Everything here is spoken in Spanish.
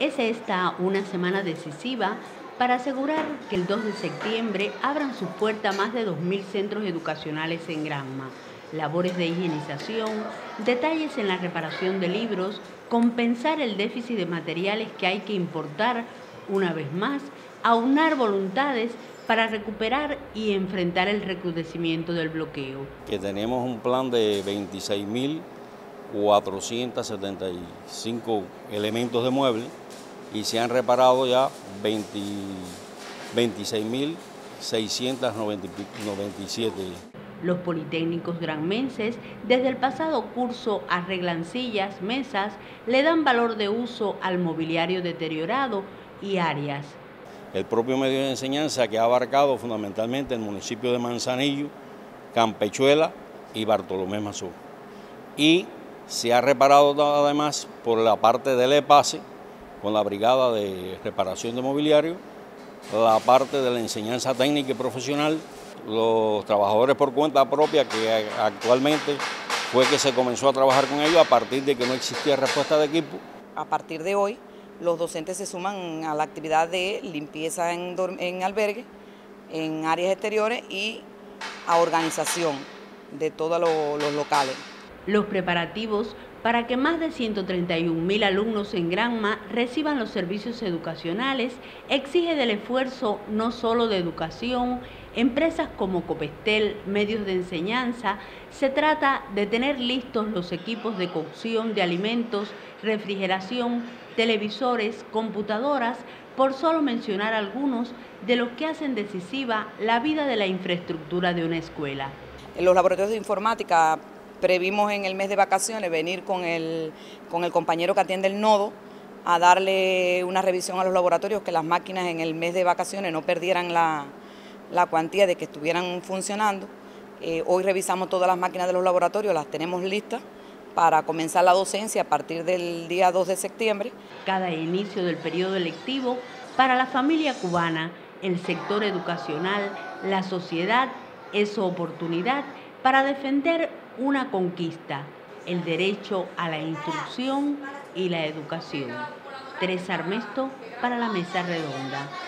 Es esta una semana decisiva para asegurar que el 2 de septiembre abran su puerta más de 2.000 centros educacionales en Granma. Labores de higienización, detalles en la reparación de libros, compensar el déficit de materiales que hay que importar, una vez más, aunar voluntades para recuperar y enfrentar el recrudecimiento del bloqueo. Que tenemos un plan de 26.475 elementos de muebles y se han reparado ya 26.697. Los politécnicos granmenses desde el pasado curso arreglan sillas, mesas, le dan valor de uso al mobiliario deteriorado y áreas. El propio medio de enseñanza que ha abarcado fundamentalmente el municipio de Manzanillo, Campechuela y Bartolomé Mazú. Y se ha reparado además por la parte del EPASE, con la Brigada de Reparación de Mobiliario, la parte de la enseñanza técnica y profesional, los trabajadores por cuenta propia que actualmente fue que se comenzó a trabajar con ellos a partir de que no existía respuesta de equipo. A partir de hoy, los docentes se suman a la actividad de limpieza en, en albergue, en áreas exteriores y a organización de todos los locales. Los preparativos para que más de 131 mil alumnos en Granma reciban los servicios educacionales exige del esfuerzo no solo de educación, empresas como Copestel, medios de enseñanza, se trata de tener listos los equipos de cocción de alimentos, refrigeración, televisores, computadoras, por solo mencionar algunos de los que hacen decisiva la vida de la infraestructura de una escuela. En los laboratorios de informática previmos en el mes de vacaciones venir con el, con el compañero que atiende el nodo a darle una revisión a los laboratorios, que las máquinas en el mes de vacaciones no perdieran la, cuantía de que estuvieran funcionando. Eh, hoy revisamos todas las máquinas de los laboratorios, las tenemos listas para comenzar la docencia a partir del día 2 de septiembre. Cada inicio del periodo electivo, para la familia cubana, el sector educacional, la sociedad, es su oportunidad para defender una conquista, el derecho a la instrucción y la educación. Teresa Armesto para la Mesa Redonda.